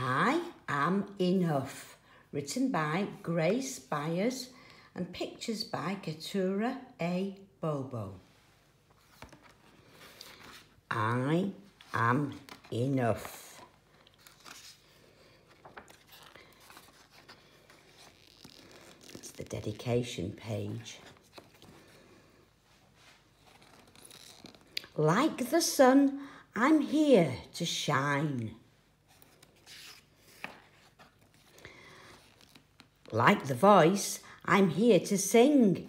I Am Enough, written by Grace Byers and pictures by Keturah A. Bobo. I am enough. It's the dedication page. Like the sun, I'm here to shine. Like the voice, I'm here to sing.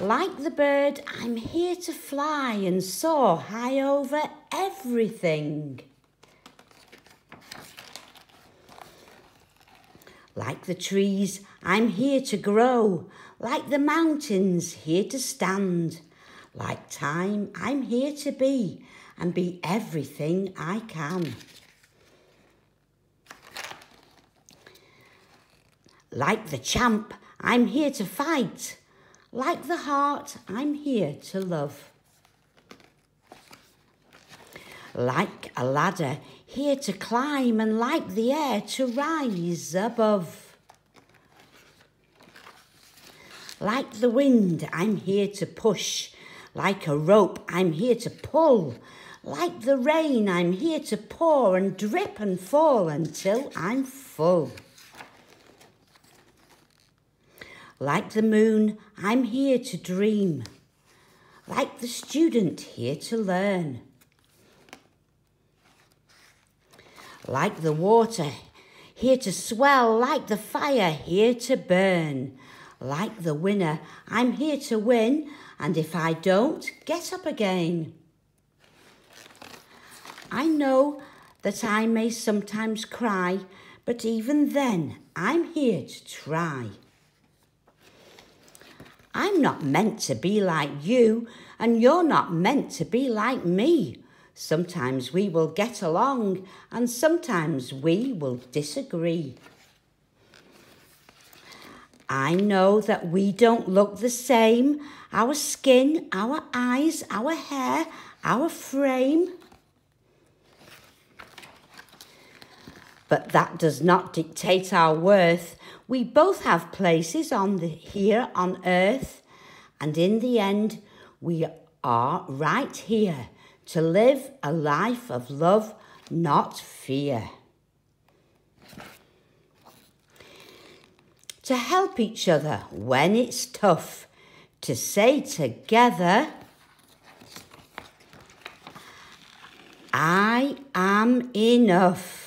Like the bird, I'm here to fly and soar high over everything. Like the trees, I'm here to grow. Like the mountains, here to stand. Like time, I'm here to be and be everything I can. Like the champ, I'm here to fight. Like the heart, I'm here to love. Like a ladder, here to climb, and like the air, to rise above. Like the wind, I'm here to push. Like a rope, I'm here to pull. Like the rain, I'm here to pour and drip and fall until I'm full. Like the moon, I'm here to dream. Like the student, here to learn. Like the water, here to swell. Like the fire, here to burn. Like the winner, I'm here to win. And if I don't, get up again. I know that I may sometimes cry, but even then, I'm here to try. I'm not meant to be like you, and you're not meant to be like me. Sometimes we will get along, and sometimes we will disagree. I know that we don't look the same. Our skin, our eyes, our hair, our frame. But that does not dictate our worth. We both have places on the, here on earth, and in the end, we are right here to live a life of love, not fear. To help each other when it's tough, to say together, I am enough.